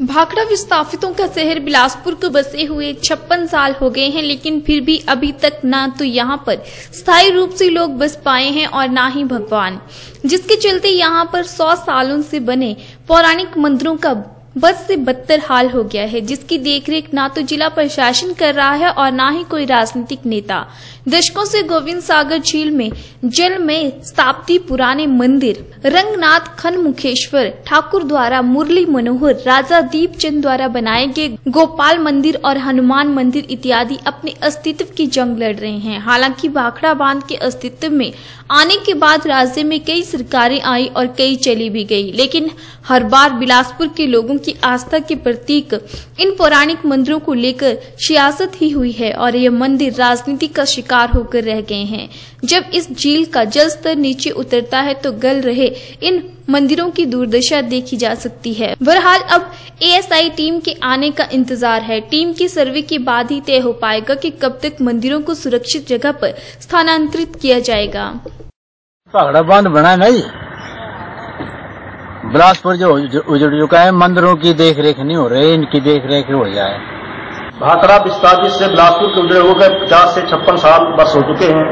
भाखड़ा विस्थापितों का शहर बिलासपुर को बसे हुए छप्पन साल हो गए हैं, लेकिन फिर भी अभी तक ना तो यहाँ पर स्थायी रूप से लोग बस पाए हैं और ना ही भगवान, जिसके चलते यहाँ पर सौ सालों से बने पौराणिक मंदिरों का बस से बदतर हाल हो गया है, जिसकी देखरेख ना तो जिला प्रशासन कर रहा है और ना ही कोई राजनीतिक नेता। दशकों से गोविंद सागर झील में, जल में स्थापित पुराने मंदिर। रंगनाथ खन मुखेश्वर ठाकुर द्वारा मुरली मनोहर, राजा दीप चंद द्वारा बनाए गए गोपाल मंदिर और हनुमान मंदिर इत्यादि अपने अस्तित्व की जंग लड़ रहे हैं। हालाँकि भाखड़ा बाँध के अस्तित्व में आने के बाद राज्य में कई सरकारें आई और कई चली भी गई, लेकिन हर बार बिलासपुर के लोगों की आस्था के प्रतीक इन पौराणिक मंदिरों को लेकर सियासत ही हुई है और ये मंदिर राजनीति का शिकार होकर रह गए हैं। जब इस झील का जल स्तर नीचे उतरता है तो गल रहे इन मंदिरों की दुर्दशा देखी जा सकती है। बहरहाल अब एएसआई टीम के आने का इंतज़ार है। टीम की सर्वे के बाद ही तय हो पाएगा कि कब तक मंदिरों को सुरक्षित जगह पर स्थानांतरित किया जाएगा। बाँध बना नहीं। बिलासपुर जो उजड़ चुका है, मंदिरों की देख रेख नहीं हो रही, इनकी देख रेख हो। जाए भाखड़ा विस्थापित से बिलासपुर के उजड़े हो गए, पचास से छप्पन साल बस हो चुके हैं।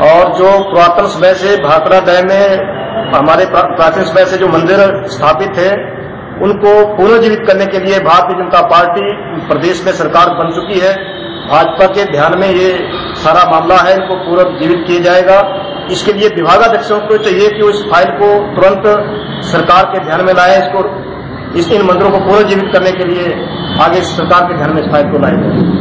और जो पुरातन समय से भाखड़ा डैम में, हमारे प्राचीन समय से जो मंदिर स्थापित थे, उनको पुनर्जीवित करने के लिए भारतीय जनता पार्टी प्रदेश में सरकार बन चुकी है। भाजपा के ध्यान में ये सारा मामला है, इनको पुनर्जीवित किया जाएगा। इसके लिए विभागाध्यक्षों को चाहिए कि उस फ़ाइल को तुरंत सरकार के ध्यान में लाए, इसको इस इन मंदिरों को पुनर्जीवित करने के लिए आगे सरकार के ध्यान में इस फ़ाइल को लाई जाए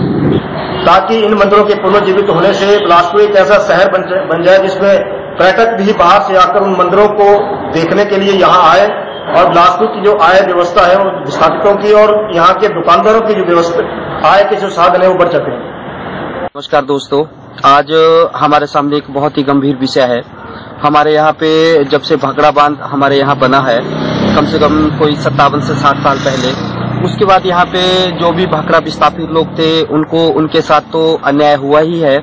ताकि इन मंदिरों के पुनर्जीवित होने से बिलासपुर एक ऐसा शहर बन जाए- जिसमें पर्यटक भी बाहर से आकर उन मंदिरों को देखने के लिए यहाँ आए और बिलासपुर की जो आय व्यवस्था है वो विस्थापितों की और यहाँ के दुकानदारों की जो व्यवस्था, आय के जो साधन है, वो बढ़ सके नमस्कार दोस्तों। आज हमारे सामने एक बहुत ही गंभीर विषय है। हमारे यहाँ पे जब से भाखड़ा बाँध हमारे यहाँ बना है, कम से कम कोई सत्तावन से साठ साल पहले, उसके बाद यहाँ पे जो भी भाखड़ा विस्थापित लोग थे, उनको, उनके साथ तो अन्याय हुआ ही है।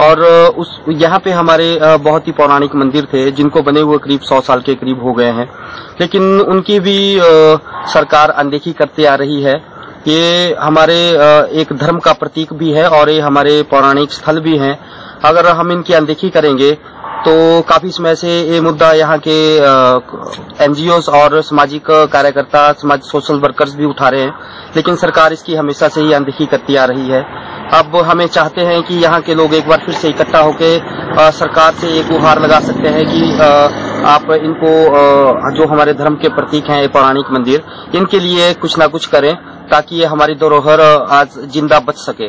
और उस, यहाँ पे हमारे बहुत ही पौराणिक मंदिर थे, जिनको बने हुए करीब सौ साल के करीब हो गए हैं। लेकिन उनकी भी सरकार अनदेखी करते आ रही है। ये हमारे एक धर्म का प्रतीक भी है और ये हमारे पौराणिक स्थल भी हैं। अगर हम इनकी अनदेखी करेंगे तो काफ़ी समय से ये मुद्दा यहाँ के एनजीओ और सामाजिक कार्यकर्ता समाज सोशल वर्कर्स भी उठा रहे हैं लेकिन सरकार इसकी हमेशा से ही अनदेखी करती आ रही है। अब हमें चाहते हैं कि यहाँ के लोग एक बार फिर से इकट्ठा होकर सरकार से एक गुहार लगा सकते हैं कि अ, आप इनको अ, जो हमारे धर्म के प्रतीक हैं पौराणिक मंदिर इनके लिए कुछ ना कुछ करें। ताकि ये हमारी धरोहर आज ज़िंदा बच सके।